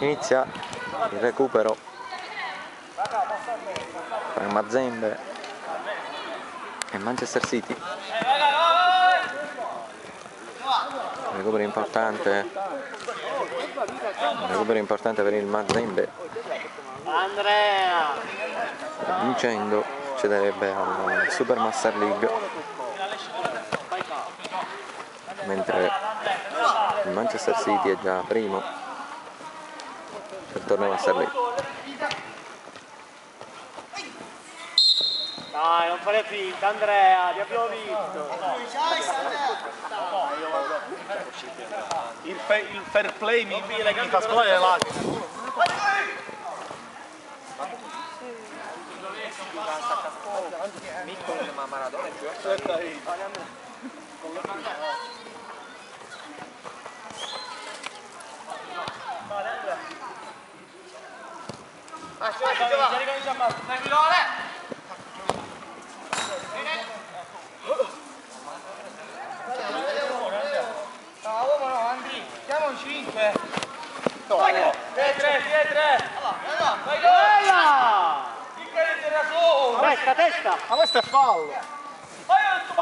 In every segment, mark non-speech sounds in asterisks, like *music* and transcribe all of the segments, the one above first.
inizia il recupero. Per Mazembe e Manchester City. Recupero importante. Recupero importante per il Mazembe. Andrea vincendo accederebbe al Super Master League. Mentre il Manchester City è già primo del torneo Master League dai non fare finta Andrea ti abbiamo visto Il, fa- il fair play mi, mi, mi fa scolare le lacrime. testa testa Ma questo è fallo.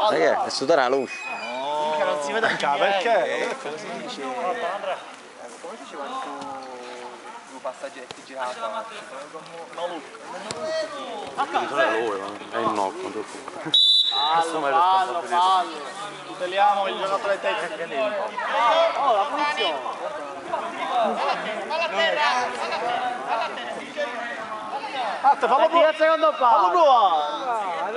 sai che è? è sudare la luce Minchia, non si vede anche perché? Passaggetti girata È il no, quando fallo fallo fallo Tuteliamo il giocatore tecnico. oh la punizione. Aspetta, fallo Metti pure. al secondo Fallo palo pure.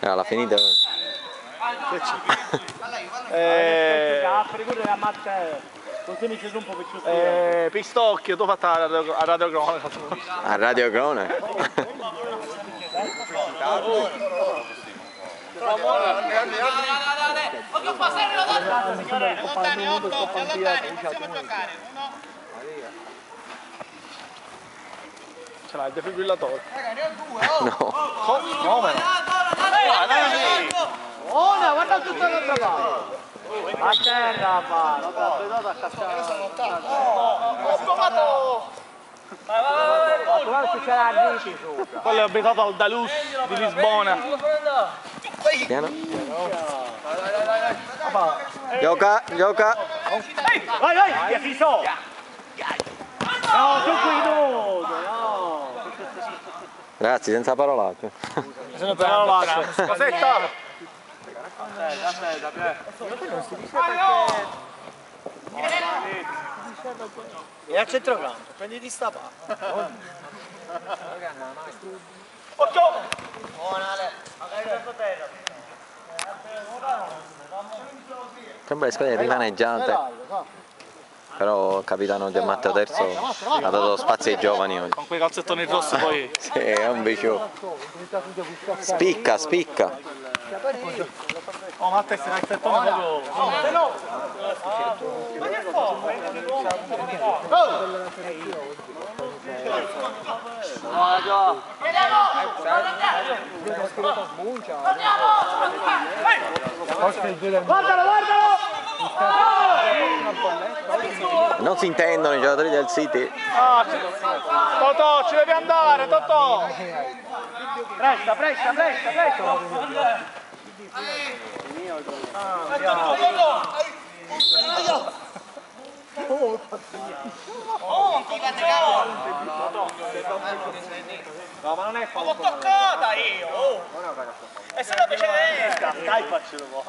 era la finita. Eh, Capri pure la macchia metti su un po' più su eh, Pistocchio, tu fatta a radio, a radio a Radio Crone Ce l'ha il defibrillatore. no Co- Come no? Buona, guarda tutto l'altra parte. A terra fa, non ha veduto a cacciare. Guarda se c'è la riti sopra. Quello è abitato al Dalus di Lisbona. piano gioca gioca Vai, vai, che si so. No, tu qui nudo, no. ragazzi senza parolacce Però lascia. Cosetta? E a centrocampo, prenditi sta palla. entrambe le squadre rimaneggiate però il capitano Gianmatteo Terzo ha dato spazio ai giovani oggi. Con quei calzettoni rossi poi. sì, è un bicio spicca spicca Oh, ma te stai calzettoni proprio. Guardalo, guardalo! non si intendono i giocatori del City Ah, ci- Totò, ci devi andare, Totò! Presta, presta, presta, presta. No, ma non è fallo. toccata io! Oh. E se no piace Dai, faccelo po'.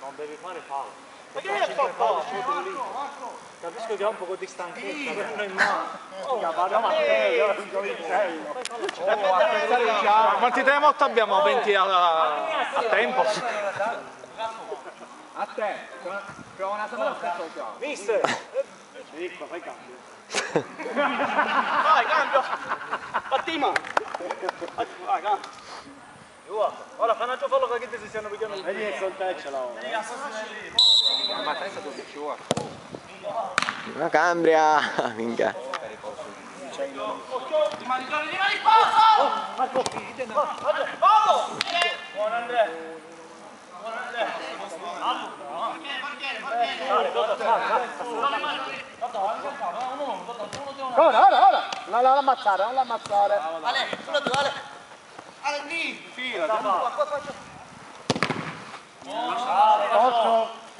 Non devi fare fallo. Ma che devi fare fallo? Capisco che ha un po' di stanchezza, però noi no. Cavado Matteo, io non Ma Quanti timeout abbiamo? 20 a, a tempo? Mister! Ecco, fai cambio. Vai, cambio! Fattima! Vai, cambio! Ora fanno altro fallo che ti si stiano pigliando Vedi che con te ce l'ho. una Cambria *laughs* minchia Marco, Vamos! Buon Andrea! Buon Andrea! Ora, ora, ora! Non l'ammazzare, non l'ammazzare. Posso?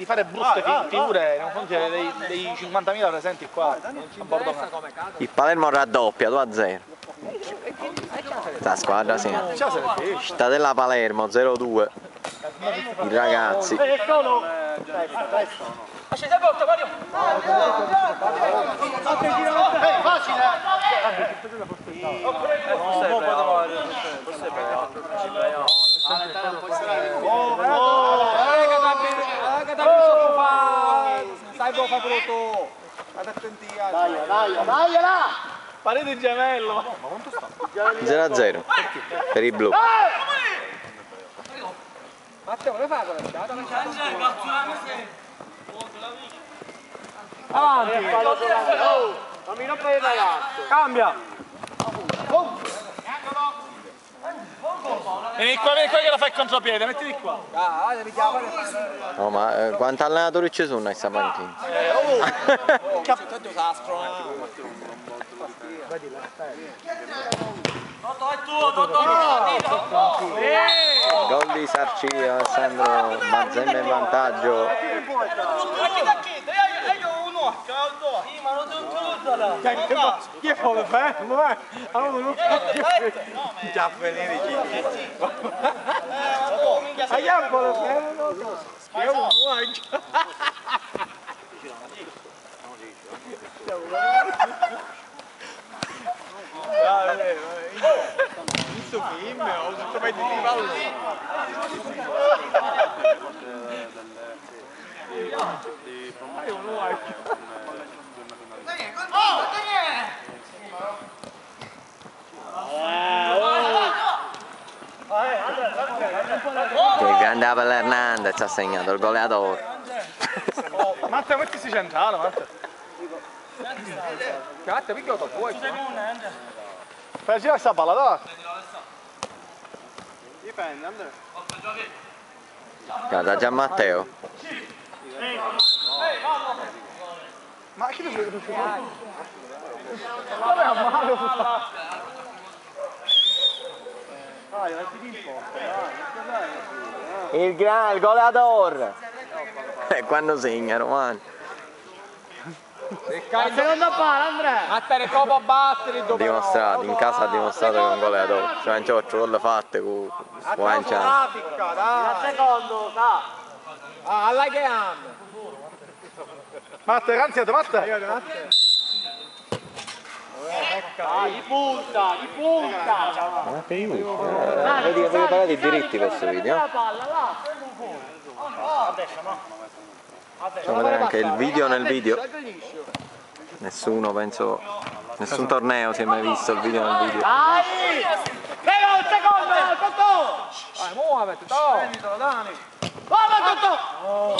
di fare brutte fi- figure nei confronti dei, dei 50.000 presenti qua a bordo. Il Palermo raddoppia 2-0. La squadra sì. Cittadella Palermo 0-2. I ragazzi. È solo! Eh, facile! Come fa brutto? State attenti a... Dai, dai, dai, là! Parete in gemello! 0-0 per i blu. Matteo, come fai con la sciata? Oh, non mi rompere il ragazzo! Cambia! Vieni qua, vieni qua che la fai il contropiede, mettiti qua. No, ma eh, quanti allenatori ci sono in questa panchina? Gol di Sarci, Alessandro Mazzemma in vantaggio. Chi è come fai? Come vai? Allora, Già venire chi? Hai un po' le fai? Non lo so. Io non lo Questo film ho tutto metti di valore. Il grande Abel Hernandez ha segnato il goleatore. Matteo, mettisi centrale, Matteo. Matteo, picchio lo vuoi? Fai girare questa palla, dai. Dipende, Andrea. Guarda già Matteo. Ma chi lo vuoi? Il grande il goleatore. E quando segna Romano. La seconda palla, Andrea! Matteo, come a battere Ha dimostrato, in casa ha dimostrato che è un goleatore. Cioè non c'ho gol fatte con Guanciano. La seconda, sa! Ah, alla che anda. Matteo, canziato, Matteo. Dai, di punta, di punta! Ma che aiuto? Eh, Vedi che avevi pagato i diritti per questo video. La palla, là! Facciamo vedere anche il video nel video. Nessuno, penso, nessun torneo si è mai visto il video nel video. Dai! Prego, il secondo! Vai, muovete, dai. Dani. Totò!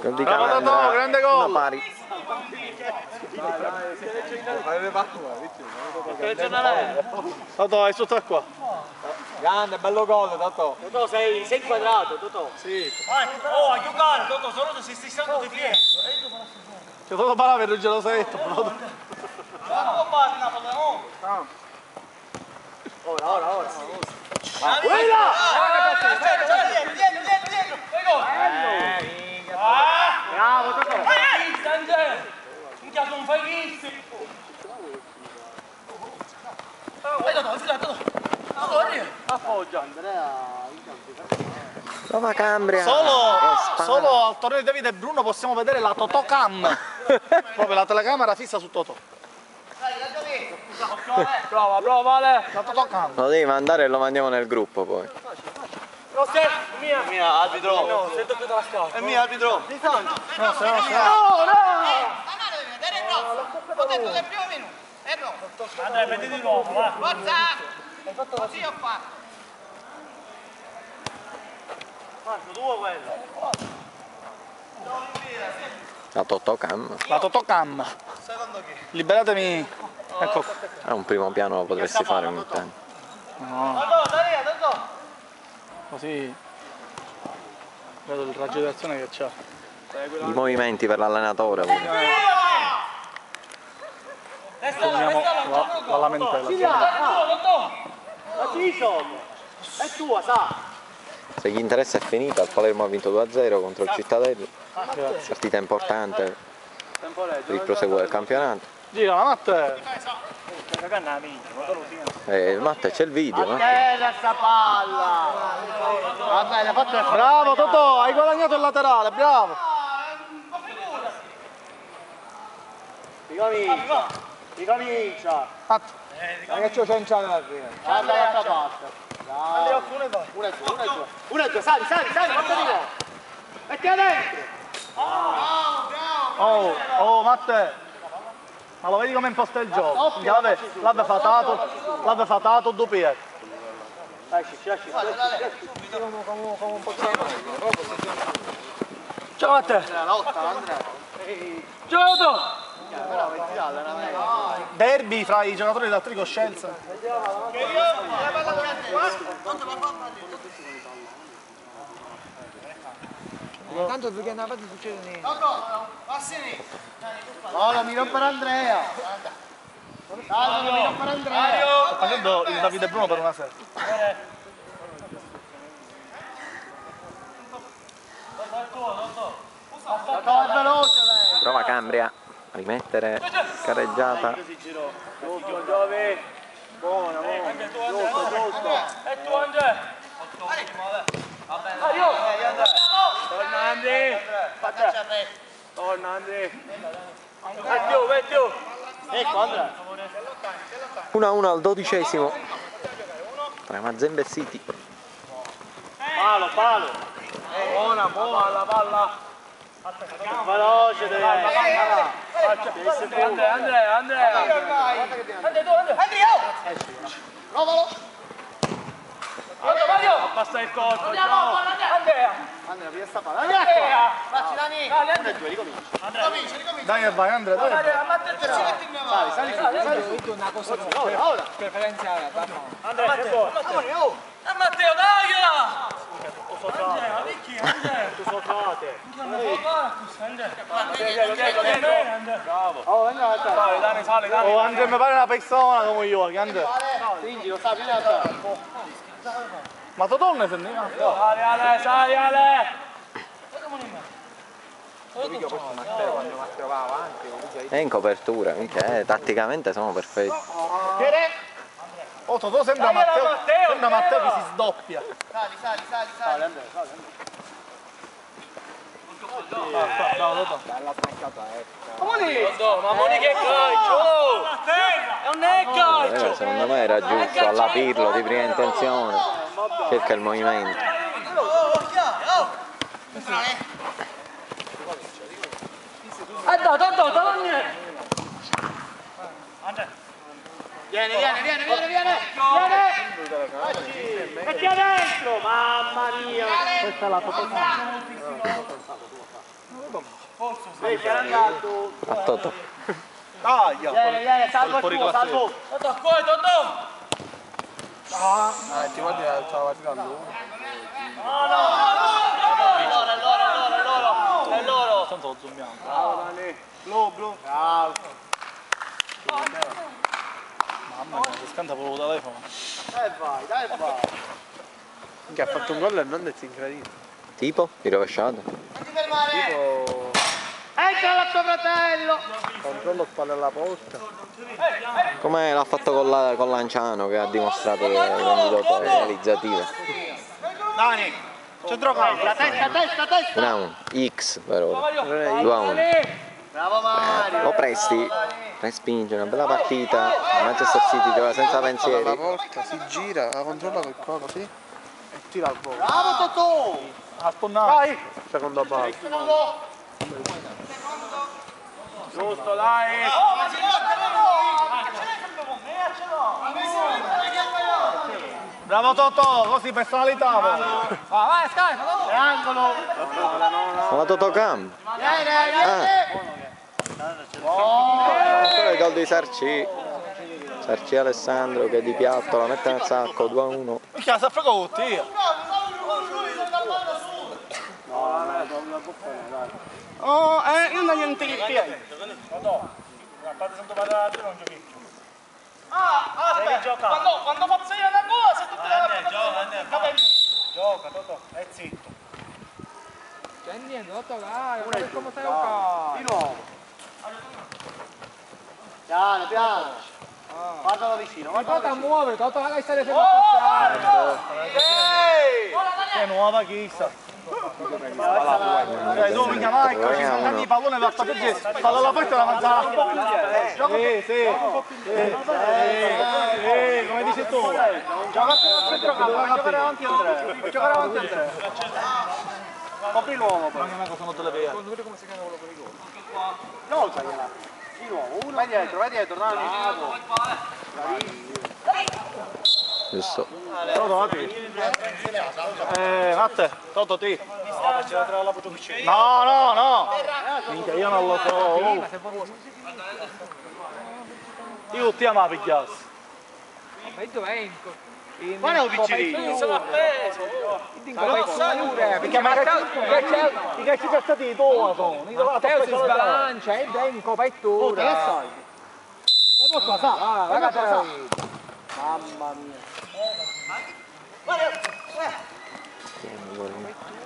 Gol di Bravo. Totò, grande gol. Una pari. Totò, è sotto qua. Grande, bello gol, Totò. Totò, sei, sei inquadrato, Totò! Oh, a giocare, Toto, solo se stai stando di piede. C'è Totò Palà per il gelosetto. Ma non batti una palla? Ora, ora, ora! Quella! Dietro! Bravo, Totò! Ehi, Sanje! Minchia, non fai niente! Vai, Toto, scusa, Toto! Toto, vieni! Appoggia, Andrea! Prova Cambria. Solo, spara. solo al torneo di Davide e Bruno possiamo vedere la Totò Cam. *laughs* Proprio la telecamera fissa su Totò. Prova, prova, Ale! La Totò Cam. Lo devi mandare e lo mandiamo nel gruppo poi. Mia, mia, arbitro. No, sei toccato la scala. È mia, arbitro. No, se no, se no. Dai, Rosso! Ho detto del primo minuto. È Rosso. Andrea, metti di nuovo, va. Forza! Così ho fatto. Marco, tuo quello. La Totocam. La Totocam. Secondo chi? Liberatemi. Ecco. È un primo piano lo potresti fare ogni tanto. Tanto, dai, tanto. Così vedo il raggio di azione che c'ha. I movimenti per l'allenatore. Torniamo la, la lamentela. È tua, sa. Se gli interessa è finita, il Palermo ha vinto 2-0 contro il Cittadello. Partita importante per il proseguo del campionato. Gira la matte. Eh, Matte c'è il video, Matte. Bella sta palla. Va bene, fatto il Bravo Totò, hai guadagnato il laterale, bravo. Ricomincia. Ricomincia. Matte. Ragazzi, c'è un ciao alla fine. Guarda l'altra parte. Bravo. Una e due, una e due. Una e due, sali, sali, sali, porta di nuovo. Mettila dentro. Oh, oh Matte. Ma lo vedi come imposta il gioco? L'ave, l'ave fatato, l'ave fatato. Esci, esci, esci. Ciao lotta, Andrea. Ciao una meglio. Derby fra i giocatori della Tricoscenza. Tanto perché una parte succede niente. No, non mi rompere Andrea. Dai, non mi rompere Andrea. Sto facendo il Davide Bruno per una sera. Prova Cambria a rimettere carreggiata. Dove? Buona, buona. Giusto, giusto. E tu, Andrea? Torna Andri. Torna Andri. Vai più, vai più. Ecco Andrea. 1-1 al dodicesimo tra Mazembe e City. Palo, palo. Buona, buona la palla. Veloce deve. Faccia, deve essere tu. Andrea, Andrea, Andrea. Andrea, tu, Andrea. Andrea, Mario. Abbassa il corpo. Andiamo, ciao. Andrea. Andrea, via sta palla. Andrea. Facci Dani. Dai, e due, ricomincia. Dai che vai Andrea, dai. Andrea, ammattete. Sali, sali su, sali su. una cosa Ora, ora. preferenziale, Andrea, che buono. Amore, oh. E Matteo, dai! Andrea, Vicky, Andrea. Tu soffrate. Bravo. Oh, venga, venga. Sale, Dani, sale, Dani. Oh Andrea mi pare una persona come io, che Andrea. Stringi, lo sa, pigliate. Ma Totò ne se ne Sali, Ale, sali, Ale. va avanti, È in copertura, minchia, eh, tatticamente sono perfetti. Oh Totò sembra Matteo, sembra Matteo che si sdoppia. Sali, sali, sali, Sali, sali. Andrea, sali, Andrea. Ah, qua, bravo Totò. Bella smaccata, eh. Totò, ma Moni che calcio! È calcio! Eh, secondo me era giusto, alla Pirlo di prima intenzione. Cerca il movimento. Eh, dai, Totò, Totò, Vieni, vieni, vieni, vieni, vieni. Vieni. Metti dentro. Mamma mia. Questa è la Totò. Sei sei andato. A Totò. Dai, Vieni, vieni, salvo il tuo, salvo. Totò, qua, Totò! Ah, ti guardi la partita lui. È loro, è loro, è loro, è loro. È loro. Tanto lo zoomiamo. Bravo, Dani. Blu, blu. Bravo. Mamma mia, si scanta proprio telefono. Dai, vai, dai, vai. Che ha fatto un gol e non è incredibile. Tipo? Di rovesciato? Non ti fermare. Tipo, Entra da tuo fratello. controllo spalle alla porta. Come l'ha fatto con, la- con Lanciano che ha dimostrato che è candidato realizzativa. Dani. Centrocampo. Testa, testa, testa. 1-1. X per ora. 2-1. Bravo Mario. O Presti, respinge una bella partita. Il Manchester City gioca senza pensieri. porta, si gira, la controlla col cono, sì. E tira al volo. Bravo Totò! Ha sponnato. Vai! Seconda palla. Giusto, dai! Bravo Totò, così personalità. poi. Vai, vai, Sky, fallo. È angolo! Ma la Totocam. Vieni, vieni! Ancora il gol di Sarci. Sarci Alessandro che di piatto la mette nel sacco 2-1. Minchia, sa fregotti io. Oh, eh, io non niente che piedi. Ah, aspetta, quando, quando faccio io una cosa, tu te la fai. Gioca, Totò, è zitto. C'è niente, lo toccare, guarda come stai un Di nuovo. Piano, piano. Guardalo vicino, guardalo Toto vicino. muove, Toto la stare sempre a passare. È nuova chissà. Dai, tu mica vai, così sono tanti i pallone da sta perché palla alla porta la mangiava. Sì, sì. Sì, come dici tu. Gioca a centrocampo, puoi giocare avanti a tre. Puoi giocare avanti a tre. Copri l'uomo poi. Ma che sono tutte le vie. No, tagliela. Di nuovo, uno. Vai dietro, vai dietro, dai. Giusto. Toto, a te. Eh, Matte, Toto, ti. No, no, no. Minchia, io non lo so. oh. Io tutti ama pigliassi. Ma dove è in in Guarda un piccerino. sono appeso. In copertura, perché Ma i calci cazzati di dove Matteo si sbilancia, entra in copertura. Che sai? E poi cosa? Ah, ragazzi, Mamma mia.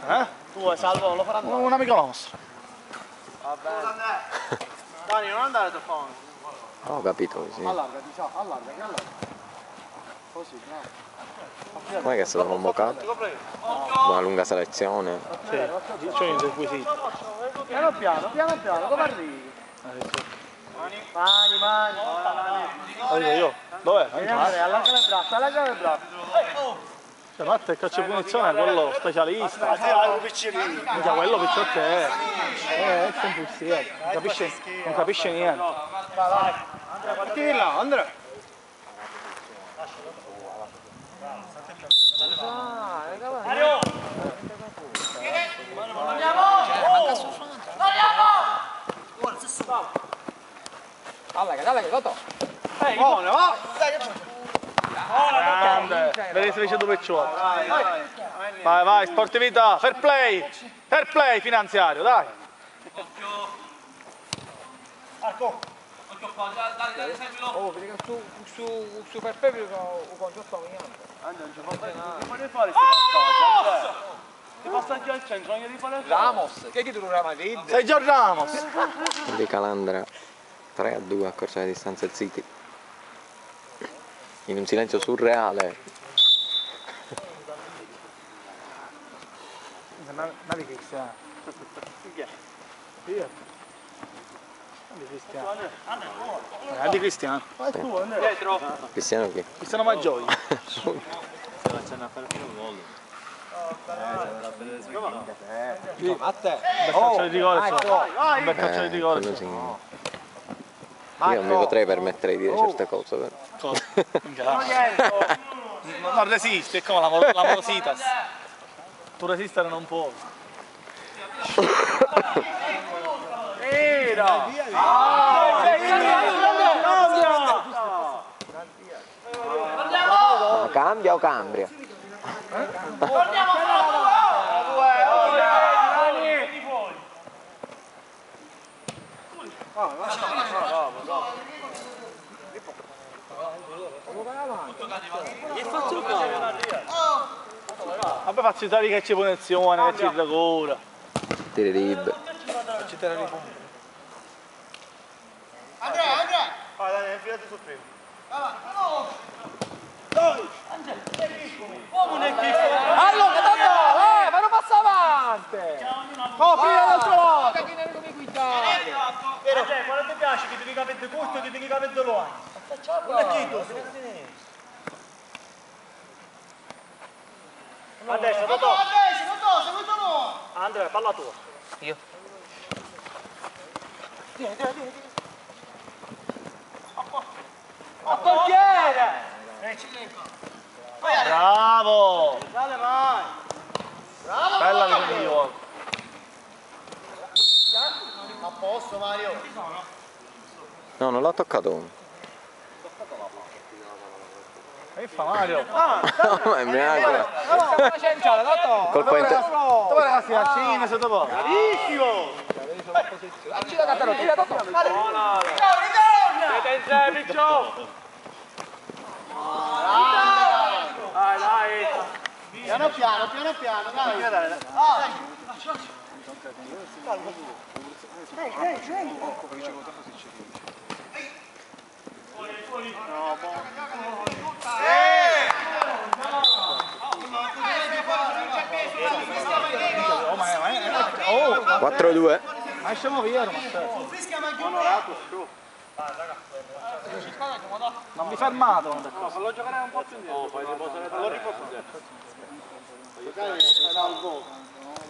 Eh? Tu vuoi salvo, lo farà Un amico nostro. Va bene. Dani, non andare troppo avanti. Ho capito, sì. Allarga, diciamo, allarga, che allarga. Così, no. Non è che è stato convocato? Una lunga selezione. Sì, c'ho i requisiti. Piano piano, piano piano, dove arrivi? Mani, mani. Lo dico io. Dov'è? Allarga le braccia, allarga le braccia. Cioè, Matte il calcio di punizione è quello specialista. Mica quello picciotte è. Eh, è compulsivo. Non capisce, non capisce niente. Parti là, Andrea. Allarga, allarga, Toto. Buono, va. Grande. Vedi se dove c'ho. Vai, vai, sportività, fair play. Fair play finanziario, dai. Oh, perché su, su, su per Pepe ho contatto niente. Non puoi fare queste cose, Ti passa anche al centro, non gli devi fare Ramos, che è che tu non la Madrid? Sei Giorgio Ramos. Di Calandra 3 a 2 a corsa di distanza il City. In un silenzio surreale. Io. Navi Cristiano. Eh, di Cristiano. Dietro. Cristiano chi? Cristiano Maggioi. A te. Bel calcio di rigore. Vai, Bel calcio di Eh, rigore. Io non mi potrei permettere di dire certe cose, però. Cosa? *laughs* Non resisti, è come la, la morositas. Tu resistere non puoi. Era. Cambia o cambia? Vabbè faccio i tali che ci punizione, che ci rigore. Tiri liberi. Ci tira. Andrea, Andrea! Vai, dai, infilati sul primo. Allora, Toto, eh, ma non passa avanti. Copri viene come guidare. Però, cioè, quando ti piace che ti devi capire corto, ti devi capire lo Non è che tu. Non A destra, Totò. A destra, Totò, seguito noi. Andrea, palla tua. Bravo! Sale mai. Bella di io. A posto, Mario. No, non l'ha toccato uno. Che fa Mario? No, è miracolo. Una centrale, Totò. Colpo in te- Dove ragazzi la Cina sotto poco? Bravissimo. Facci da Cataro, tira Totò. Ritorna, ritorna. Siete insieme, Piccio. Dai, dai. Piano piano, piano piano, dai. Oh, ma è, ma è, oh, 4-2. ma esciamo via, ma anche Non mi fermato. non detto. Fallo giocare un po' più indietro. Oh, poi riposare lo riposo indietro.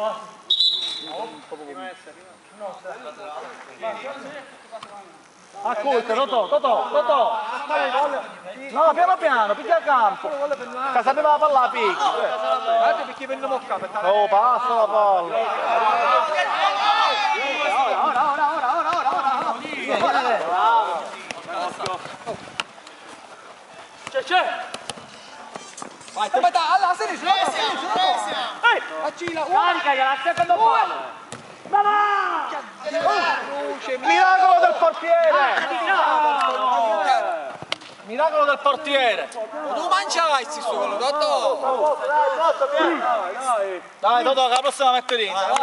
salvo Ascolta, Totò, Totò, Totò. No, piano piano, piglia il campo. Che sapeva la palla a picchi. Guardate perché venne moccato. Oh, passa la palla. C'è, c'è. Vai, come sta? Alla sinistra, alla sinistra. Accila, uno. caricaglia, la seconda palla. Miracolo del portiere! Miracolo del portiere! Tu mangiai sti su quello, Totò. Dai, che la prossima metto dentro.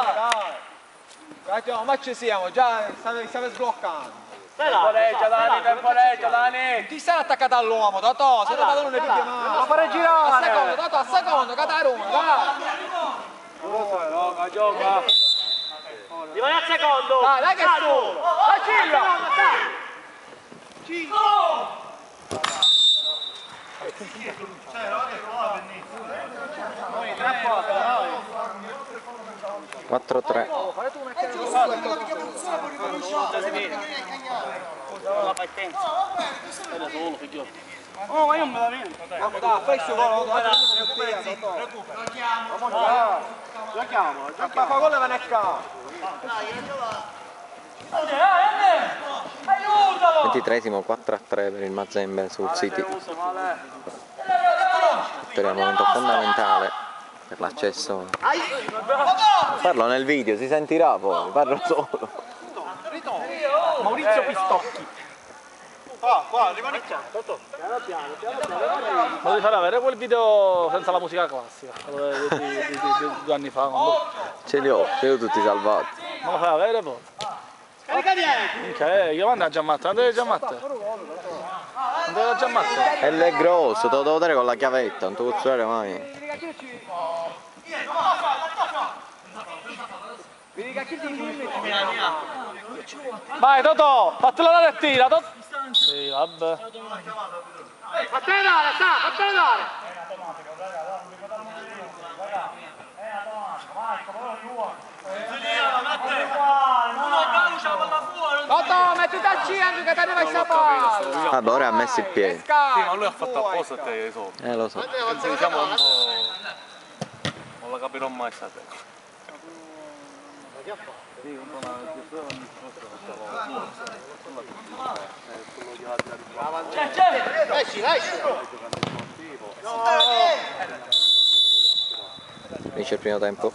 Guarda, ma ci siamo, già stiamo sbloccando. Temporeggia, Dani, temporeggia, Dani. Ti stai attaccato all'uomo, Totò, se no non ne piglia mai. Lo fare A girare! secondo, Totò, a secondo, Cataruna, vai. Gioca, gioca. Rimani al secondo. Dai, dai che solo. Accilla. Quattro 3 Oh, ma io non me la vedo. Dai, fai su gol, Totò. Giochiamo, Ma fa gol e va nel campo. 23 4 a 3 per il Mazembe sul City. Vittoria è un momento fondamentale per l'accesso. Parlo nel video, si sentirà poi, parlo solo. Maurizio Pistocchi. Qua, qua, rimani qua. Totò. Piano piano, piano piano. Devi fare avere quel video senza la musica classica, quello di, di- di- di- di due anni fa. quando- Ce li ho, ce li ho tutti salvati. Non lo fai avere poi. Carica dietro. Ok, io mando a Giammatta, non devi Giammatta. Non devi a Giammatta. E l'è grosso, te lo devo dare con la chiavetta, non ti posso usare mai. Vai Totò, fatelo dare e tira. Totò. Sì, vabbè. Fatene dare, sta, fatene dare. Totò, mettiti al centro che ti arriva questa palla. Vabbè, ora ha messo il piede. Sì, ma lui ha fatto apposta a te, so. Eh, lo so. Diciamo un po'. Non la capirò mai sta te. C'è, c'è. Esci, esci. Finisce il primo tempo.